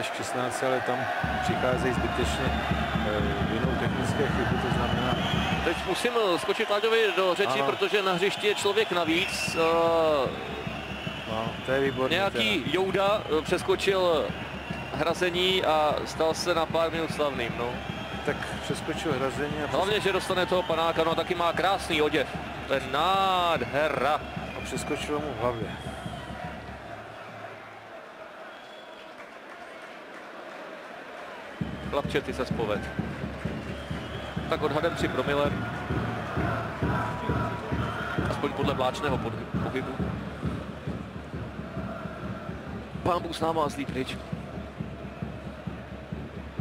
až k 16, ale tam přicházejí zbytečně eh, vinou technické chyby, to znamená... Teď musím eh, skočit Láďovi do řeči, ano. protože na hřišti je člověk navíc. Uh, no, to je výborné. Nějaký teda. Jouda přeskočil hrazení a stal se na pár minut slavným. No. Tak přeskočil hrazení. A Hlavně, že dostane toho panáka, no taky má krásný oděv. To je nádhera. A přeskočilo mu v hlavě. Chlapče, se spoved. Tak odhadem 3 promile. Aspoň podle vláčného pohybu. Pán Bůh s náma a zlý pryč.